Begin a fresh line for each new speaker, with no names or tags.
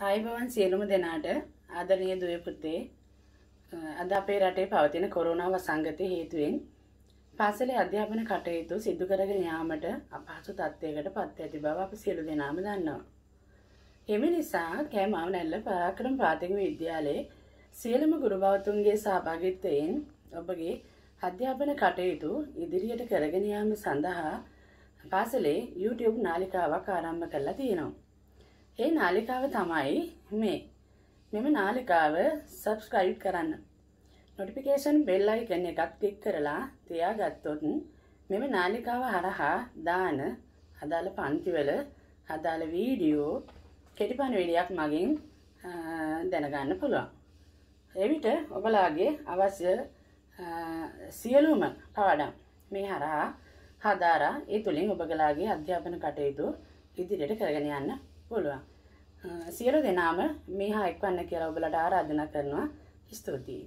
ආයිබවන් සියලුම දෙනාට ආදරණීය දුවේ පුතේ අද අපේ රටේ පවතින කොරෝනා වසංගතය හේතුවෙන් පාසලේ අධ්‍යාපන කටයුතු සිදු කරගෙන යාමට අපහසු තත්ත්වයකට පත් ඇති බව අප සියලු දෙනාම දන්නවා. එම නිසා කෑමාව නැල්ල පරාක්‍රම ප්‍රාථමික විද්‍යාලයේ සියලුම ගුරු භවතුන්ගේ සහභාගීත්වයෙන් ඔබගේ අධ්‍යාපන කටයුතු ඉදිරියට කරගෙන යාම සඳහා පාසලේ YouTube නාලිකාවක් ආරම්භ කරලා තියෙනවා. ඒ නාලිකාව තමයි මේ. මෙම නාලිකාව සබස්ක්‍රයිබ් කරන්න. නොටිෆිකේෂන් බෙල් අයිකන් එකක් ක්ලික් කරලා තියාගත්තොත් මෙම නාලිකාව හරහා දාන අදාළ පන්තිවල අදාළ වීඩියෝ කෙටිපණ වීඩියක් මගින් දැනගන්න පුළුවන්. එවිට ඔබලාගේ අවශ්‍ය සියලුම පාඩම් මේ හරහා හදාරා ඒ තුළින් ඔබගලාගේ අධ්‍යාපන කටයුතු ඉදිරියට කරගෙන යන්න පුළුවන්. සියලු දෙනාම මේ හා එක්වන්න කියලා ඔබලට ආරාධනා කරනවා ස්තුතියි.